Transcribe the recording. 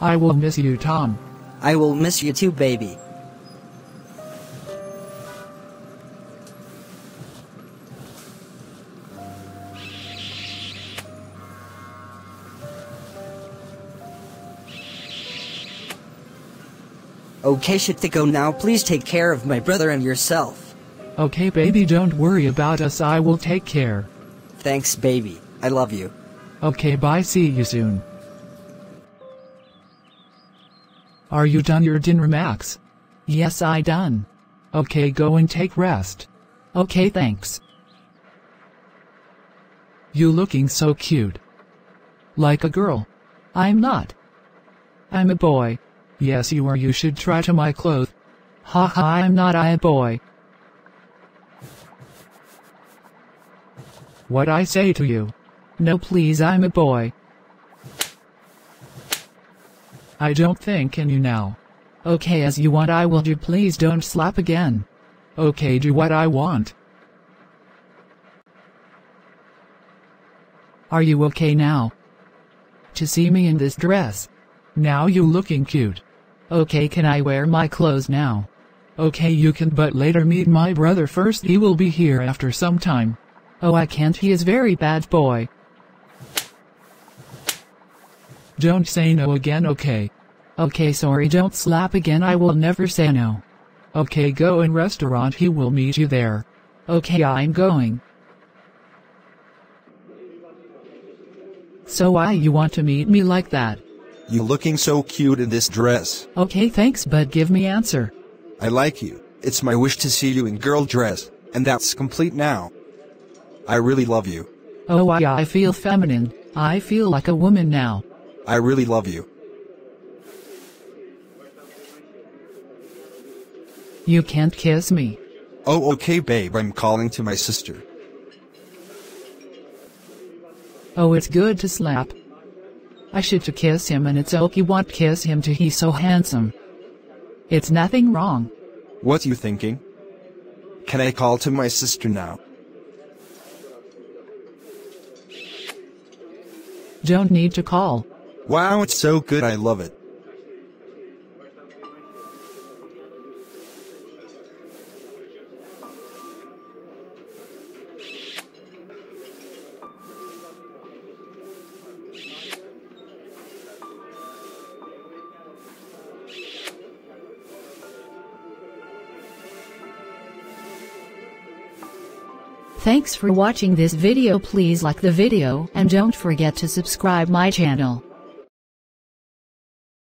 I will miss you, Tom. I will miss you too, baby. Okay, shit to go now. Please take care of my brother and yourself. Okay, baby, don't worry about us. I will take care. Thanks, baby. I love you. Okay, bye. See you soon. Are you done your dinner, Max? Yes, I done. Okay, go and take rest. Okay, thanks. You looking so cute. Like a girl. I'm not. I'm a boy. Yes, you are. You should try to my clothes. Ha ha, I'm not I a boy. What I say to you? No, please, I'm a boy. I don't think in you now. Okay, as you want, I will do. Please don't slap again. Okay, do what I want. Are you okay now? To see me in this dress? Now you looking cute. Okay, can I wear my clothes now? Okay, you can, but later meet my brother first. He will be here after some time. Oh, I can't. He is very bad boy. Don't say no again, okay? Okay, sorry, don't slap again. I will never say no. Okay, go in restaurant. He will meet you there. Okay, I'm going. So why you want to meet me like that? You looking so cute in this dress. Okay, thanks, but give me answer. I like you. It's my wish to see you in girl dress, and that's complete now. I really love you. Oh, I, I feel feminine. I feel like a woman now. I really love you. You can't kiss me. Oh, okay, babe. I'm calling to my sister. Oh, it's good to slap. I should to kiss him and it's okay want kiss him too he's so handsome. It's nothing wrong. What you thinking? Can I call to my sister now? Don't need to call. Wow, it's so good. I love it. Thanks for watching this video please like the video and don't forget to subscribe my channel.